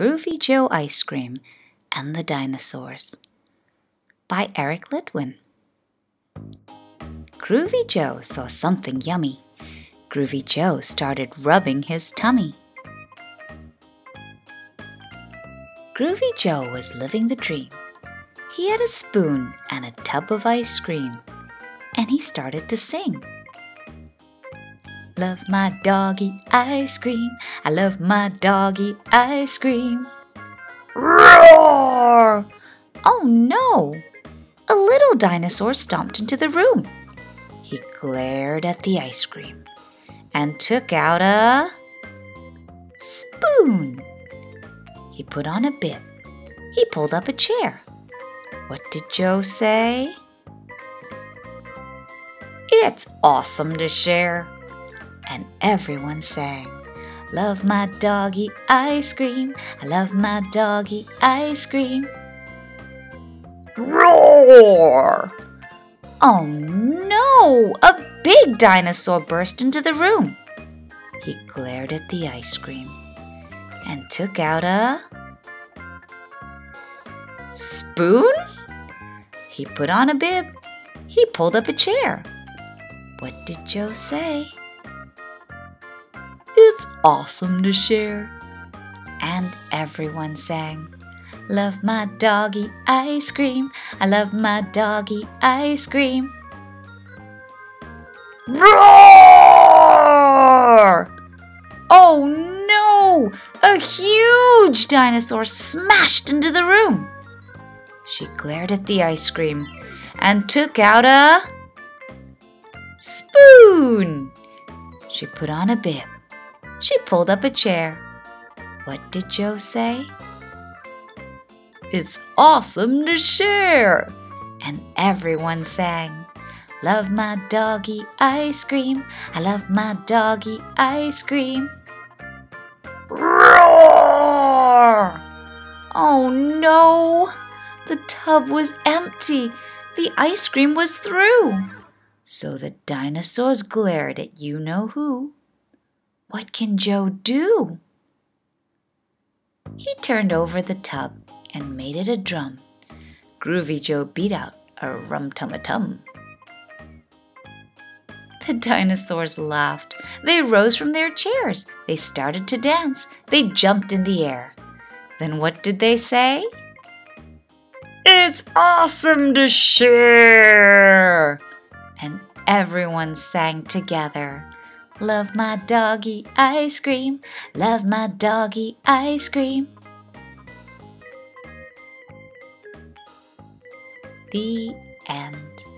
Groovy Joe Ice Cream and the Dinosaurs by Eric Litwin. Groovy Joe saw something yummy. Groovy Joe started rubbing his tummy. Groovy Joe was living the dream. He had a spoon and a tub of ice cream, and he started to sing. I love my doggy ice cream. I love my doggy ice cream. Roar! Oh no! A little dinosaur stomped into the room. He glared at the ice cream and took out a spoon. He put on a bib. He pulled up a chair. What did Joe say? It's awesome to share and everyone sang. Love my doggy ice cream. I love my doggy ice cream. Roar! Oh no! A big dinosaur burst into the room. He glared at the ice cream and took out a spoon. He put on a bib. He pulled up a chair. What did Joe say? It's awesome to share. And everyone sang, Love my doggy ice cream. I love my doggy ice cream. Roar! Oh no! A huge dinosaur smashed into the room. She glared at the ice cream and took out a spoon. She put on a bib. She pulled up a chair. What did Joe say? It's awesome to share! And everyone sang, Love my doggy ice cream. I love my doggy ice cream. Roar! Oh no! The tub was empty. The ice cream was through. So the dinosaurs glared at you know who. What can Joe do? He turned over the tub and made it a drum. Groovy Joe beat out a rum tum a tum. The dinosaurs laughed. They rose from their chairs. They started to dance. They jumped in the air. Then what did they say? It's awesome to share! And everyone sang together. Love my doggy ice cream. Love my doggy ice cream. The end.